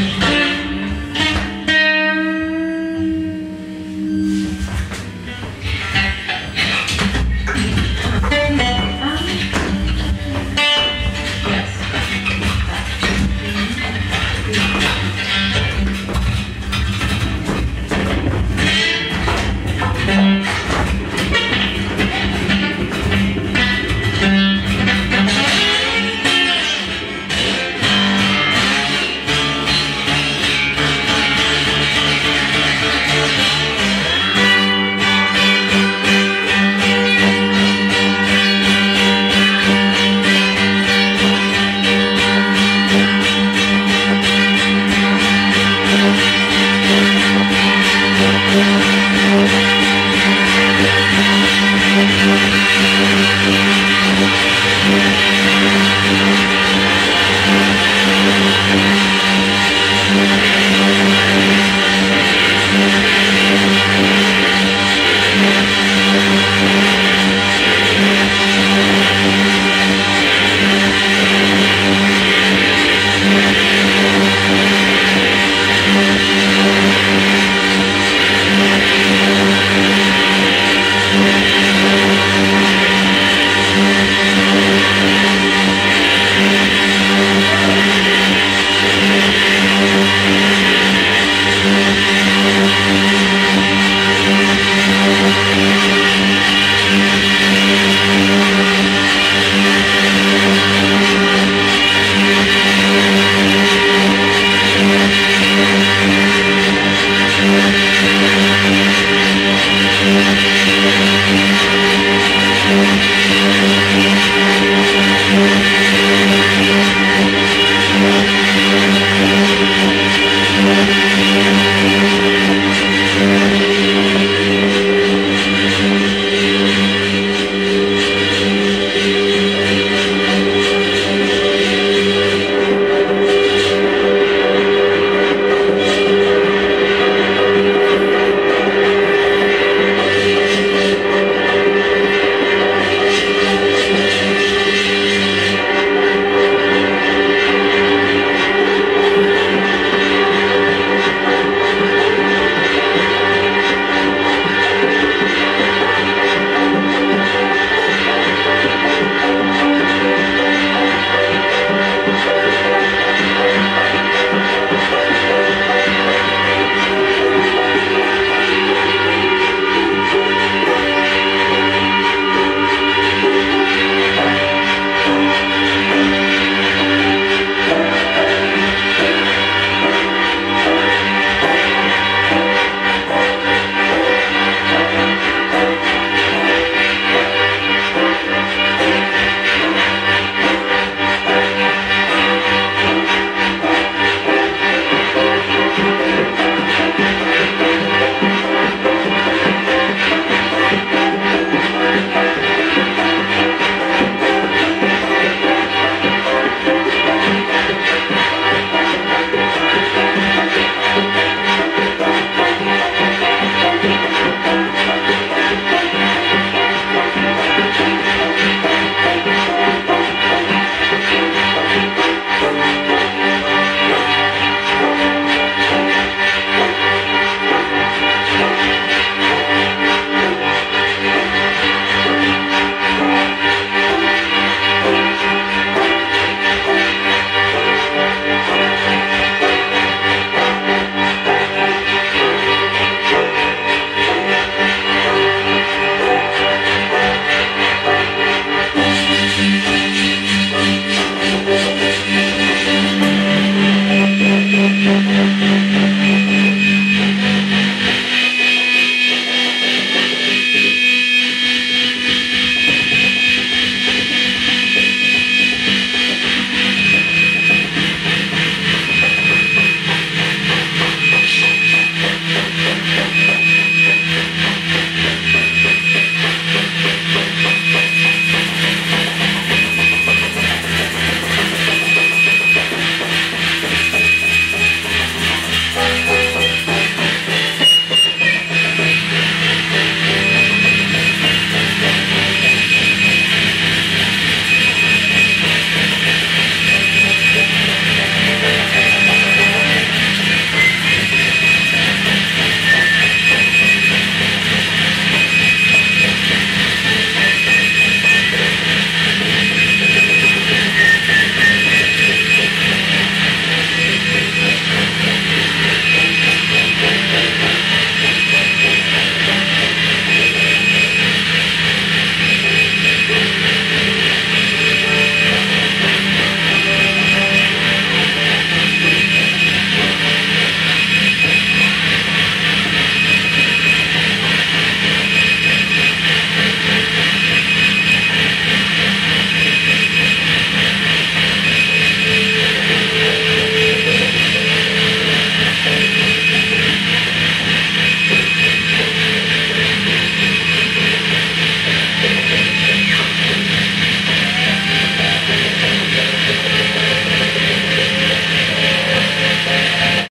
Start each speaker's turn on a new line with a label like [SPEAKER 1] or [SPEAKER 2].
[SPEAKER 1] Mm-hmm.